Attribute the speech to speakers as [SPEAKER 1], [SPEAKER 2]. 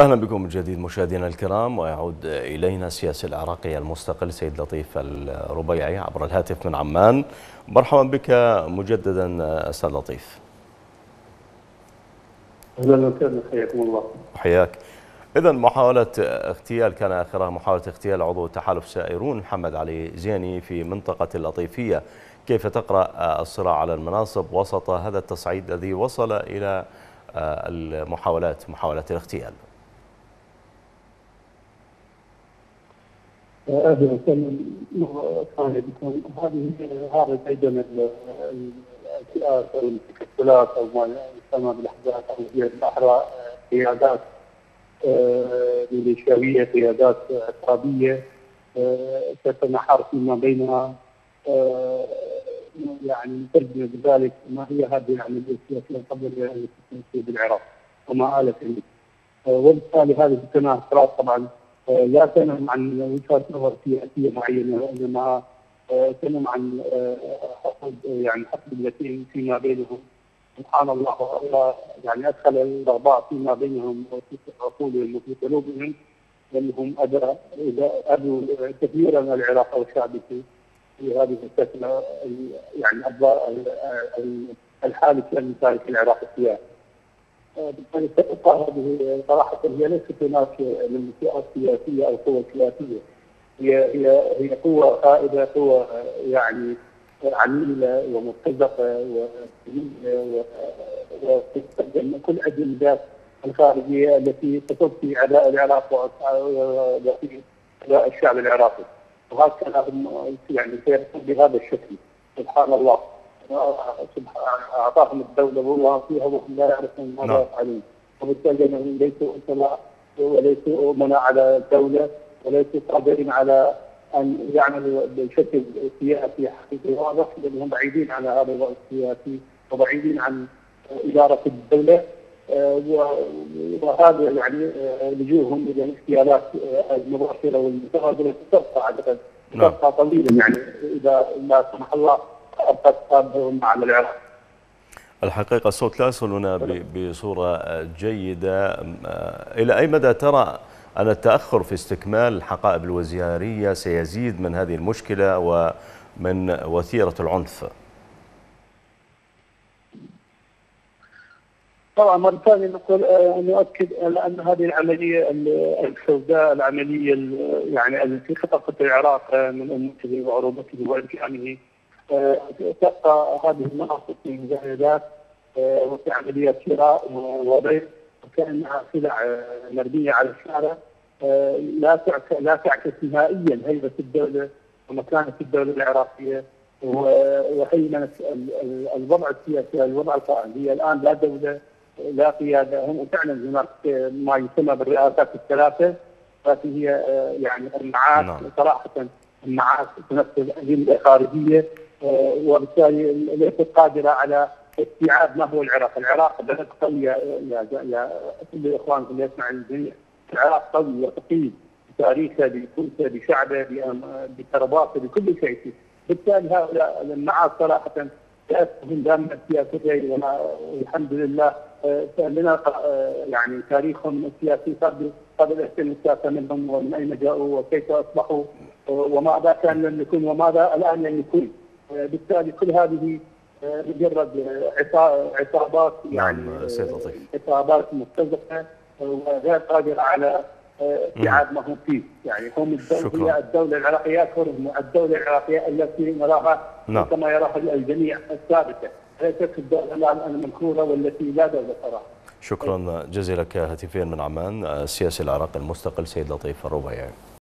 [SPEAKER 1] أهلا بكم من جديد مشاهدينا الكرام ويعود إلينا السياسي العراقي المستقل سيد لطيف الربيعي عبر الهاتف من عمان. مرحبا بك مجددا أستاذ لطيف.
[SPEAKER 2] أهلا وسهلا حياكم الله.
[SPEAKER 1] حياك إذا محاولة اغتيال كان آخرها محاولة اغتيال عضو تحالف سائرون محمد علي زيني في منطقة اللطيفية. كيف تقرأ الصراع على المناصب وسط هذا التصعيد الذي وصل إلى المحاولات محاولات الاغتيال؟
[SPEAKER 2] وسهلا مره ثانية بكم هذه هذا أيضا الفئات أو التكتلات أو ما يسمى بالاحزاب أو هي الأحرى قيادات ميليشياوية قيادات عصابيه تتنحر فيما بينها يعني ترجم بذلك ما هي هذه العملية السياسيه القبليه التي بالعراق وما آلت إليه. وبالتالي هذه التناقضات طبعا لا تنم عن وجهات نظر سياسية معينة وإنما تنم عن حقد يعني حقد التي فيما بينهم سبحان الله الله يعني أدخل الرغباء فيما بينهم وفي عقولهم وفي قلوبهم انهم ادرى إذا ابوا تدمير العراق والشعب في في هذه الفترة يعني الحادثه من تاريخ العراق السياسي. بالتالي تبقى هذه صراحة هي ليست هناك من فئات سياسية أو قوى سياسية. هي هي هي قوة قائدة قوة يعني عميلة ومرتزقه وسليمه وتستخدم كل اجندات الخارجية التي تطفي عداء العراق وفي الشعب العراقي. وهكذا يعني سيكون بهذا الشكل. سبحان الله. أعطاهم الدولة والله فيها وهم لا يعرفون ماذا يفعلون. وبالتالي أنهم ليسوا امناء وليسوا امناء على الدولة وليسوا قادرين على أن يعملوا بشكل سياسي حقيقي واضح لأنهم بعيدين عن هذا الوضع السياسي وبعيدين عن إدارة الدولة. وهذا يعني لجوءهم إلى الاغتيالات المباشرة والمتبادلة تبقى اعتقد تبقى طويلا يعني إذا لا سمح الله. على العراق.
[SPEAKER 1] الحقيقة الصوت لا يصلنا بصورة جيدة إلى أي مدى ترى أن التأخر في استكمال الحقائب الوزارية سيزيد من هذه المشكلة ومن وتيرة العنف
[SPEAKER 2] طبعا مرة ثانية نقول نؤكد أن هذه العملية السوداء العملية يعني التي خطفت العراق من أمته وعروبته وإمكانه تبقى هذه المناطق في مجاهدات وفي عمليات شراء وبيع وكانها سلع مرميه على الشارع لا تعكس لا تعكس نهائيا هيبة الدولة ومكانة الدولة العراقية وهيمنه الوضع السياسي الوضع القائم هي الآن لا دولة لا قيادة هم فعلا هناك ما يسمى بالرئاسات الثلاثة لكن هي يعني المعاش نعم. صراحة المعاش تنفذ اجنده خارجيه وبالتالي ليست قادرة على استيعاب ما هو العراق، العراق بلد قوي يا يا كل الاخوان اللي يسمع الجميع، العراق قوي وثقيل بتاريخه بكنسه بشعبه بثرواته بكل شيء. فيه، بالتالي هؤلاء المعاد صراحة تأثهم دائما سياستهم والحمد لله. لنا يعني تاريخهم السياسي قبل قبل 2003 منهم ومن أين جاءوا وكيف أصبحوا وماذا كان لن يكون وماذا الآن لن يكون بالتالي كل هذه مجرد عصابات يعني
[SPEAKER 1] نعم سيد لطيف
[SPEAKER 2] عصابات مرتزقه وغير قادرة على استيعاب ما هم فيه، يعني هم الدولة هي الدولة العراقية اذكرهم الدولة العراقية التي نراها نعم. كما يراها الجميع الثابته، ليست الدولة الآن المنكوره والتي لا دولة صراحة.
[SPEAKER 1] شكرا جزيلا لك هاتفيا من عمان السياسي العراقي المستقل سيد لطيف الربيعي.